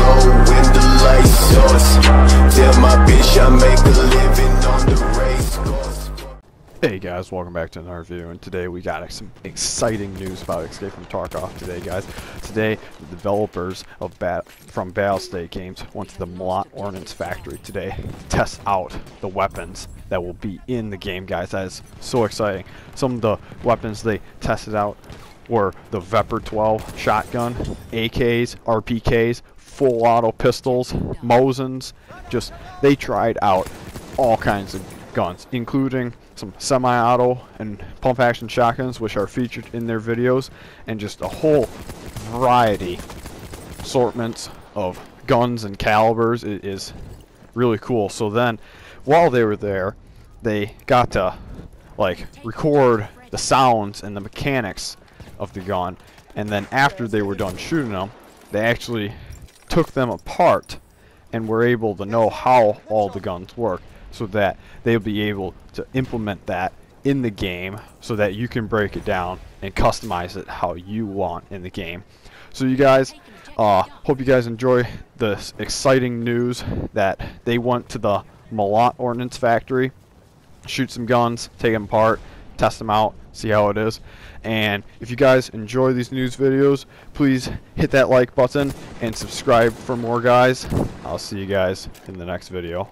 when the lights. Tell my bitch I make a living on the race course. Hey guys, welcome back to another video, and today we got some exciting news about Escape from Tarkov today, guys. Today, the developers of Bat from Battlestate Games went to the Molot Ordnance Factory today to test out the weapons that will be in the game, guys. That is so exciting. Some of the weapons they tested out were the Vepr 12 shotgun, AKs, RPKs, full auto pistols, Mosins. Just, they tried out all kinds of guns, including some semi-auto and pump-action shotguns, which are featured in their videos, and just a whole variety assortments of guns and calibers. It is really cool. So then, while they were there, they got to like record the sounds and the mechanics of the gun, and then after they were done shooting them, they actually took them apart and were able to know how all the guns work so that they'll be able to implement that in the game so that you can break it down and customize it how you want in the game. So you guys, uh, hope you guys enjoy this exciting news that they went to the Molot Ordnance Factory, shoot some guns, take them apart, test them out, see how it is. And if you guys enjoy these news videos, please hit that like button and subscribe for more guys. I'll see you guys in the next video.